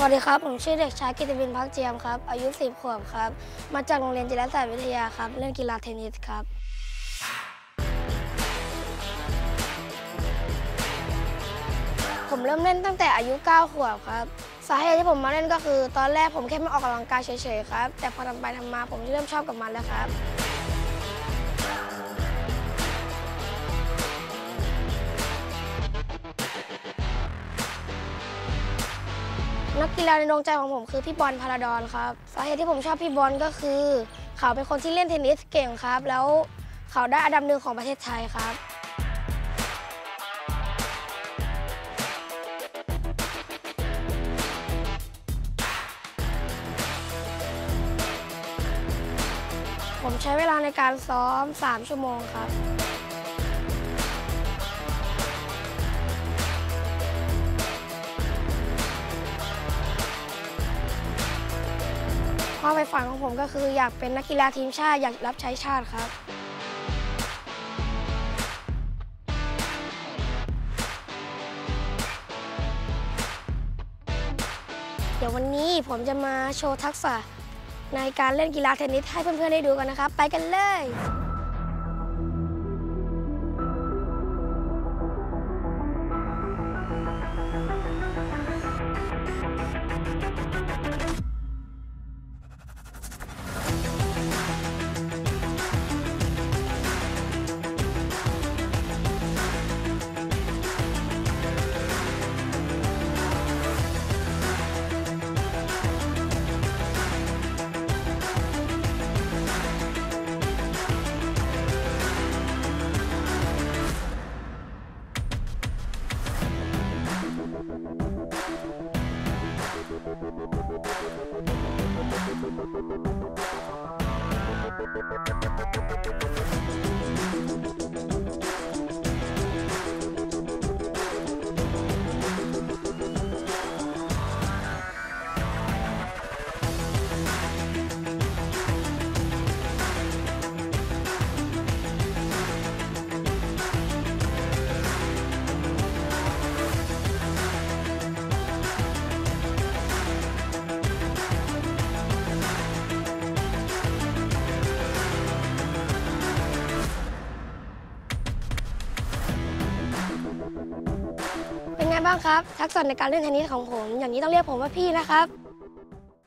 สวัสดีครับ ผมชื่อเด็กชายกิตติวินพักเจียมครับ อายุ 10 ขวบครับ มาจากโรงเรียนจิรศาสตร์วิทยาครับ เล่นกีฬาเทนนิสครับ ผมเริ่มเล่นตั้งแต่อายุ 9 ขวบครับ สาเหตุที่ผมมาเล่นก็คือ ตอนแรกผมแค่มาออกกำลังกายเฉยๆครับ แต่พอทำไปทำมาผมเริ่มชอบกับมันแล้วครับ นักกีฬาในดวงใจของผมคือพี่บอลพาราดอนครับสาเหตุที่ผมชอบพี่บอลก็คือ เขาเป็นคนที่เล่นเทนนิสเก่งครับ แล้วเขาได้อันดับหนึ่งของประเทศไทยครับผมใช้เวลาในการซ้อม 3 ชั่วโมงครับ ความใฝ่ฝันของผมก็คืออยากเป็นนักกีฬาทีมชาติอยากรับใช้ชาติครับเดี๋ยววันนี้ผมจะมาโชว์ทักษะในการเล่นกีฬาเทนนิสให้เพื่อนๆได้ดูกันนะครับ ไปกันเลย Thank you. เป็นไงบ้างครับ ทักษะในการเล่นเทนนิสของผม อย่างนี้ต้องเรียกผมว่าพี่นะครับ